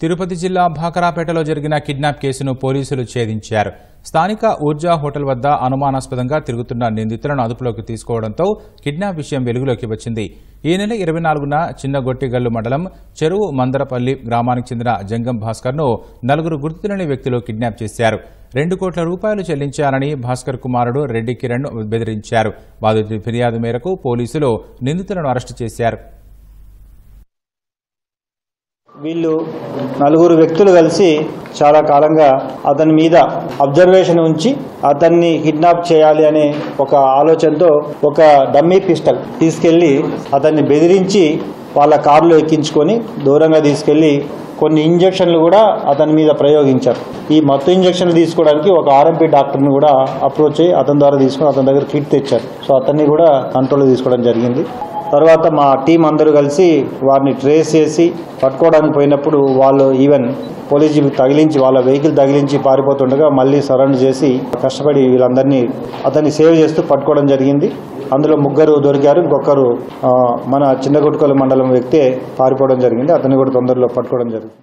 తిరుపతి జిల్లా భాకరాపేటలో జరిగిన కిడ్నాప్ కేసును పోలీసులు ఛేదించారు. స్థానిక ఊర్జా హోటల్ వద్ద అనుమానాస్పదంగా తిరుగుతున్న నిందితులను అదుపులోకి తీసుకోవడంతో కిడ్నాప్ విషయం వెలుగులోకి వచ్చింది. ఈ నెల ఇరవై నాలుగున చిన్నగొట్టిగల్లు మండలం చెరువు మందరపల్లి గ్రామానికి చెందిన జంగం భాస్కర్ను నలుగురు గుర్తులేని వ్యక్తులు కిడ్నాప్ చేశారు. రెండు కోట్ల రూపాయలు చెల్లించాలని భాస్కర్ కుమారుడు రెడ్డి కిరణ్ బెదిరించారు. బాధితుడి ఫిర్యాదు మేరకు పోలీసులు నిందితులను అరెస్టు చేశారు. వీళ్ళు నలుగురు వ్యక్తులు కలిసి చాలా కాలంగా అతని మీద అబ్జర్వేషన్ ఉంచి అతన్ని కిడ్నాప్ చేయాలి అనే ఒక ఆలోచనతో ఒక డమ్మీ పిస్టల్ తీసుకెళ్ళి అతన్ని బెదిరించి వాళ్ళ కారులో ఎక్కించుకొని దూరంగా తీసుకెళ్ళి కొన్ని ఇంజక్షన్లు కూడా అతని మీద ప్రయోగించారు. ఈ మత్తు ఇంజక్షన్లు తీసుకోవడానికి ఒక ఆర్ఎంపీ డాక్టర్ని కూడా అప్రోచ్ అయ్యి అతని ద్వారా తీసుకుని అతని దగ్గర కిట్ తెచ్చారు. సో అతన్ని కూడా కంట్రోల్ తీసుకోవడం జరిగింది. తర్వాత మా టీం అందరూ కలిసి వారిని ట్రేస్ చేసి పట్టుకోవడానికి పోయినప్పుడు వాళ్ళు ఈవెన్ పోలీస్ జీప్ తగిలించి వాళ్ళ వెహికల్ తగిలించి పారిపోతుండగా మళ్ళీ సరౌండ్ చేసి కష్టపడి వీళ్ళందరినీ అతన్ని సేవ్ చేస్తూ పట్టుకోవడం జరిగింది. అందులో ముగ్గురు దొరికారు. ఇంకొకరు మన చిన్నగుట్కల మండలం వ్యక్తే పారిపోవడం జరిగింది. అతన్ని కూడా తొందరలో పట్టుకోవడం జరిగింది